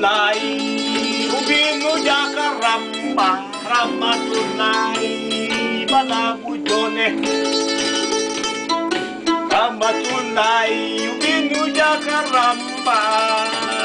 Rahmatullahi ubinu jaka ramba Rahmatullahi bala bujone Rahmatullahi ubinu jaka ramba bala bujone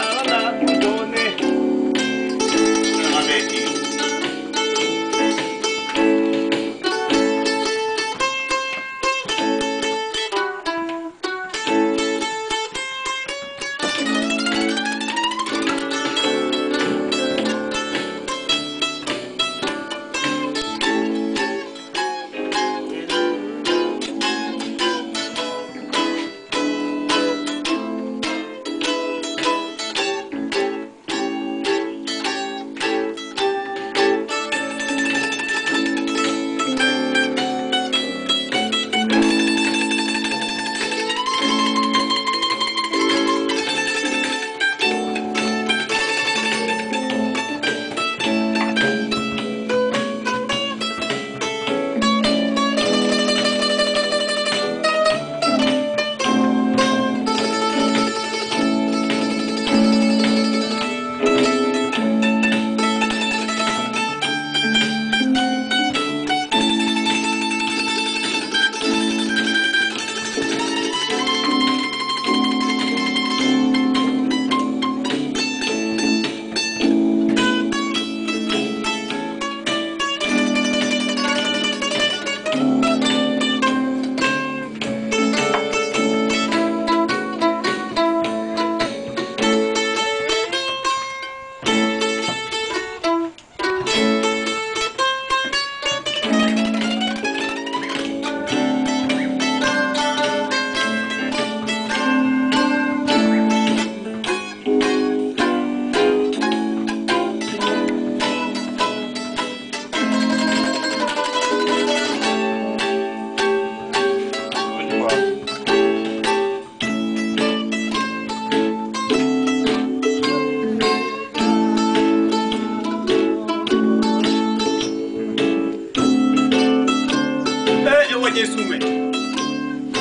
wañe suume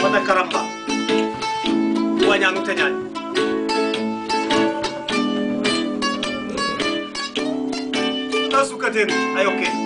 wata karamba wañanu teñaani tá sukaten aí ok